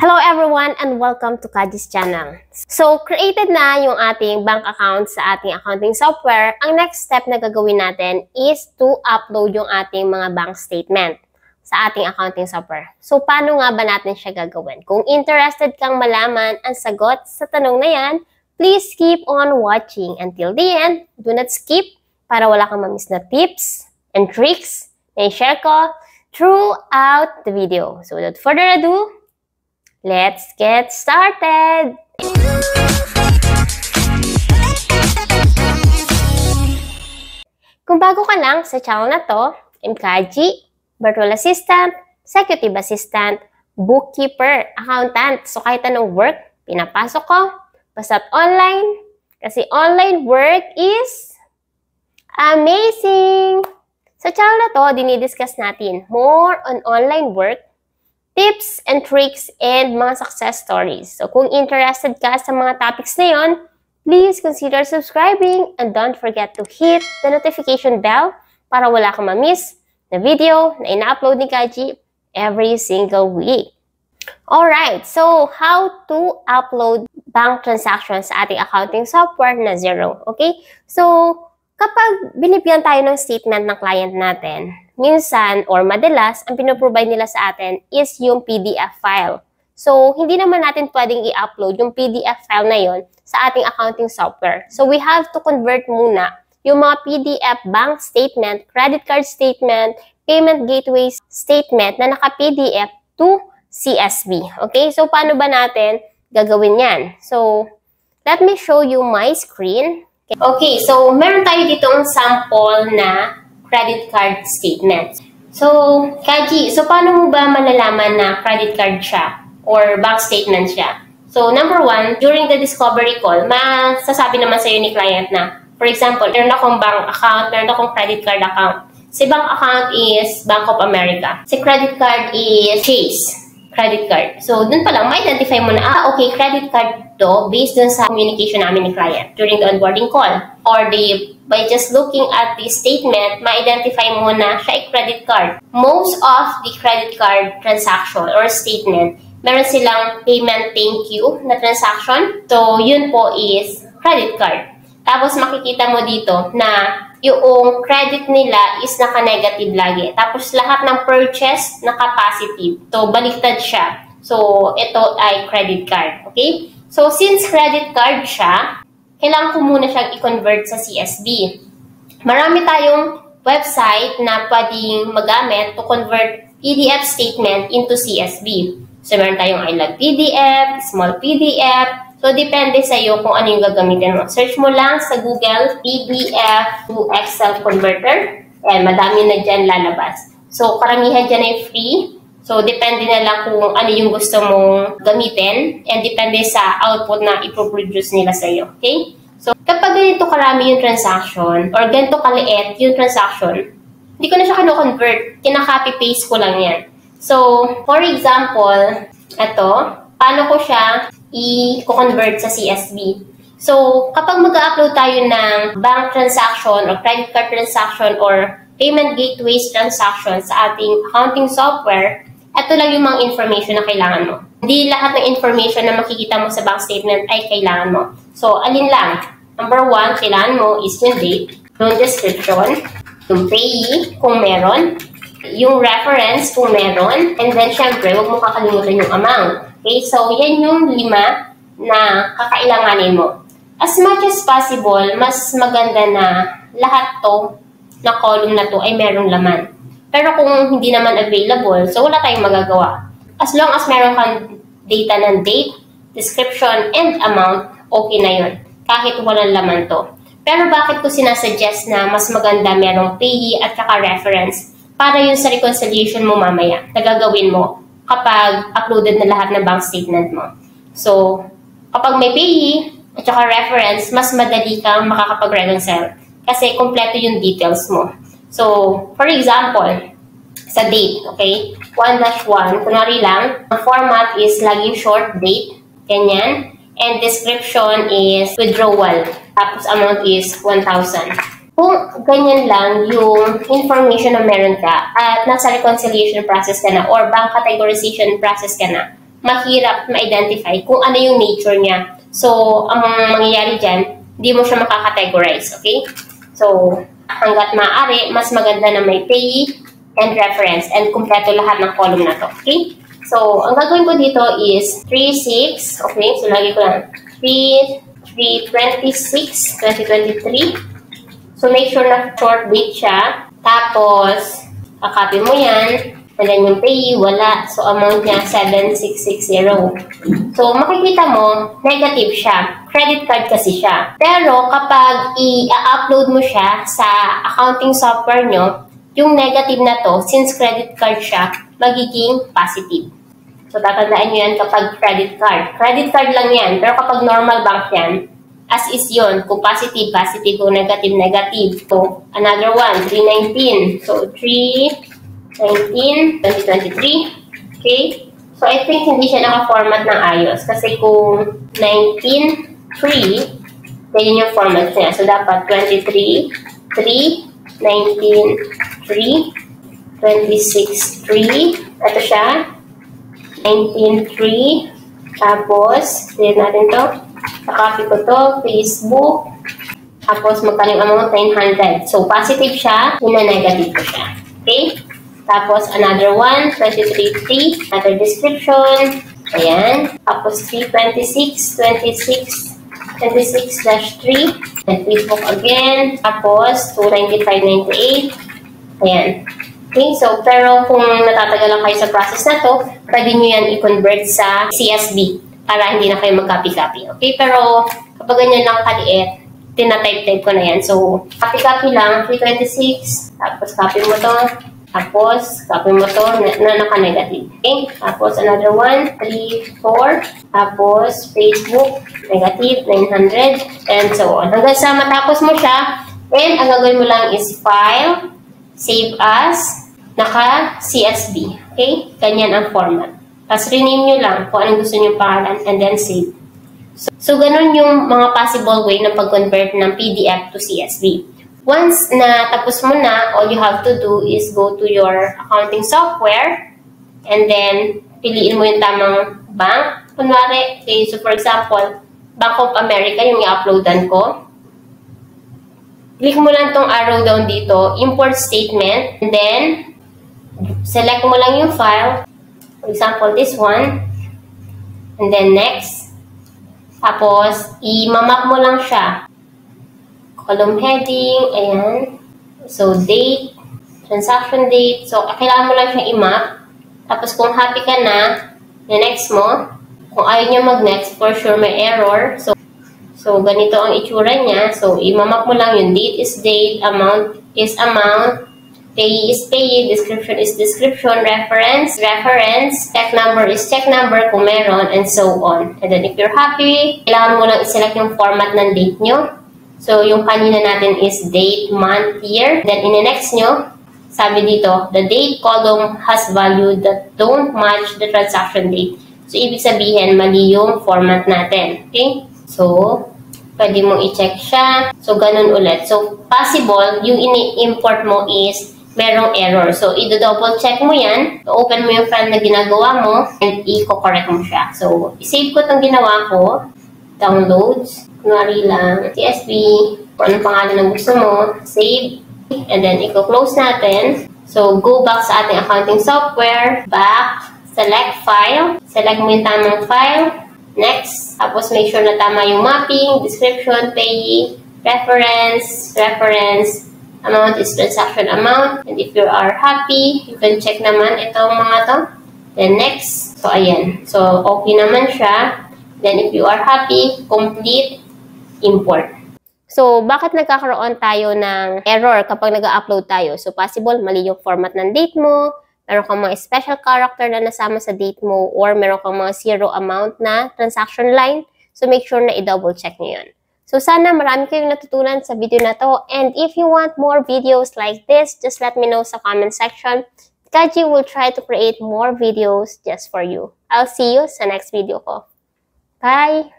Hello everyone and welcome to Kaji's channel. So, created na yung ating bank account sa ating accounting software. Ang next step na gagawin natin is to upload yung ating mga bank statement sa ating accounting software. So, paano nga ba natin siya gagawin? Kung interested kang malaman ang sagot sa tanong na yan, please keep on watching until the end. Do not skip para wala kang mamiss na tips and tricks na i-share ko throughout the video. So, without further ado, Let's get started! Kung bago ka lang sa channel na to, Kaji, virtual assistant, executive assistant, bookkeeper, accountant. So kahit anong work, pinapasok ko, basta't online, kasi online work is amazing! Sa channel na to, dinidiscuss natin more on online work tips and tricks and mga success stories. So kung interested ka sa mga topics na yon, please consider subscribing and don't forget to hit the notification bell para wala kang ma-miss na video na ina-upload ni Kaji every single week. Alright, so how to upload bank transactions sa ating accounting software na Zero. Okay? So, kapag binibigyan tayo ng statement ng client natin, minsan or madalas, ang pinoprovide nila sa atin is yung PDF file. So, hindi naman natin pwedeng i-upload yung PDF file na yon sa ating accounting software. So, we have to convert muna yung mga PDF bank statement, credit card statement, payment gateway statement na naka-PDF to CSV. Okay? So, paano ba natin gagawin yan? So, let me show you my screen. Okay, so meron tayo ditong sample na credit card statement. So, Kaji, so paano mo ba malalaman na credit card siya or bank statement siya? So, number one, during the discovery call, masasabi naman sa'yo ni client na, for example, meron akong bank account, meron akong credit card account. Si bank account is Bank of America. Si credit card is Chase credit card. So, dun pa lang, ma-identify mo na, ah, okay, credit card to based dun sa communication namin ni client during the onboarding call. Or the, by just looking at the statement, ma-identify mo na siya ay credit card. Most of the credit card transaction or statement, meron silang payment thank you na transaction. So, yun po is credit card. Tapos makikita mo dito na yung credit nila is naka-negative lagi. Tapos lahat ng purchase naka-positive. So, baliktad siya. So, ito ay credit card. Okay? So, since credit card siya, kailangan ko muna siyang i-convert sa CSV. Marami tayong website na pwedeng magamit to convert PDF statement into CSV. So, meron tayong iLog PDF, Small PDF, So, depende sa iyo kung ano yung gagamitin mo. Search mo lang sa Google PDF to Excel Converter. Ayan, madami na dyan lalabas. So, karamihan dyan ay free. So, depende na lang kung ano yung gusto mong gamitin and depende sa output na ipoproduce nila sa iyo. Okay? So, kapag ganito karami yung transaction or ganito kaliit yung transaction, hindi ko na siya kino-convert. Kina-copy-paste ko lang yan. So, for example, ito, paano ko siya i-convert sa CSV. So, kapag mag-upload tayo ng bank transaction or credit card transaction or payment gateways transaction sa ating accounting software, ito lang yung mga information na kailangan mo. Hindi lahat ng information na makikita mo sa bank statement ay kailangan mo. So, alin lang? Number one, kailangan mo is yung date, yung description, yung payee kung meron, yung reference kung meron, and then syempre, huwag mo kakalimutan yung amount. Okay, so yan yung lima na kakailanganin mo. As much as possible, mas maganda na lahat to na column na to ay merong laman. Pero kung hindi naman available, so wala tayong magagawa. As long as meron kang data ng date, description, and amount, okay na yun. Kahit walang laman to. Pero bakit ko sinasuggest na mas maganda merong payee at saka reference para yun sa reconciliation mo mamaya na gagawin mo kapag uploaded na lahat ng bank statement mo. So, kapag may payee at saka reference, mas madali kang makakapag-reconcile kasi kompleto yung details mo. So, for example, sa date, okay? 1-1, kunwari lang, ang format is laging short date, ganyan. And description is withdrawal. Tapos amount is 1,000 kung ganyan lang yung information na meron ka at nasa reconciliation process ka na or bank categorization process ka na, mahirap ma-identify kung ano yung nature niya. So, ang mangyayari dyan, hindi mo siya makakategorize, okay? So, hanggat maaari, mas maganda na may payee and reference and kumpleto lahat ng column na to, okay? So, ang gagawin ko dito is 3, 6, okay? So, lagi ko lang 3, 3, 26, 2023. So, make sure na short date siya. Tapos, kakopy mo yan. Then yung payee, wala. So, amount niya, 7660. So, makikita mo, negative siya. Credit card kasi siya. Pero, kapag i-upload mo siya sa accounting software nyo, yung negative na to, since credit card siya, magiging positive. So, tatandaan nyo yan kapag credit card. Credit card lang yan. Pero kapag normal bank yan, as is yon Kung positive, positive. Kung negative, negative. So, another one, 319. So, 3... 19, 2023. Okay? So, I think hindi siya naka-format ng ayos. Kasi kung 19, 3, then yung format niya. So, dapat 23, 3, 19, 3, 26, 3. Ito siya. 19, 3. Tapos, clear natin to. Sa-copy ko to. Facebook. Tapos, magkano yung amount? 900. So, positive siya. Ina-negative ko siya. Okay? Tapos, another one, 23.3, another description. Ayan. Tapos, 326, 26, 26 slash 3. And Facebook again. Tapos, 295.98. Ayan. Okay, so, pero kung natatagalan kayo sa process na to, pwede nyo yan i-convert sa CSV para hindi na kayo mag-copy-copy. Okay, pero kapag ganyan lang kaliit, tinatype-type ko na yan. So, copy-copy lang, 326, tapos copy mo to, tapos, copy mo to na, na naka-negative. Okay? Tapos, another one, 3, 4. Tapos, Facebook, negative, 900, and so on. Hanggang sa matapos mo siya, and ang gagawin mo lang is file, save as, naka-CSV. Okay? Ganyan ang format. Tapos, rename nyo lang kung anong gusto nyo pangalan, and then save. So, so, ganun yung mga possible way ng pag-convert ng PDF to CSV. Once na tapos mo na, all you have to do is go to your accounting software and then piliin mo yung tamang bank. Kunwari, okay, so for example, Bank of America yung i-uploadan ko. Click mo lang tong arrow down dito, import statement, and then select mo lang yung file. For example, this one. And then next. Tapos, i-map mo lang siya column heading, ayan. So, date, transaction date. So, kailangan mo lang siyang i-map. Tapos, kung happy ka na, next mo. Kung ayaw niya mag-next, for sure may error. So, so ganito ang itsura niya. So, i-map mo lang yung date is date, amount is amount, payee is payee, description is description, reference, reference, check number is check number kung meron, and so on. And then if you're happy, kailangan mo lang i-select yung format ng date nyo. So, yung kanina natin is date, month, year. Then, in the next nyo, sabi dito, the date column has value that don't match the transaction date. So, ibig sabihin, mali yung format natin. Okay? So, pwede mong i-check siya. So, ganun ulit. So, possible, yung ini-import mo is merong error. So, i-double check mo yan. Open mo yung file na ginagawa mo and i-correct mo siya. So, i-save ko itong ginawa ko. Downloads kunwari lang, CSV, kung anong pangalan ng gusto mo, save, and then i-close natin. So, go back sa ating accounting software, back, select file, select mo yung tamang file, next, tapos make sure na tama yung mapping, description, payee, reference, reference, amount is transaction amount, and if you are happy, you can check naman itong mga to. Then next, so ayan. So, okay naman siya. Then if you are happy, complete, import. So, bakit nagkakaroon tayo ng error kapag nag-upload tayo? So, possible, mali yung format ng date mo, meron kang mga special character na nasama sa date mo, or meron kang mga zero amount na transaction line. So, make sure na i-double check nyo yun. So, sana marami kayong natutunan sa video na to. And if you want more videos like this, just let me know sa comment section. Kaji will try to create more videos just for you. I'll see you sa next video ko. Bye!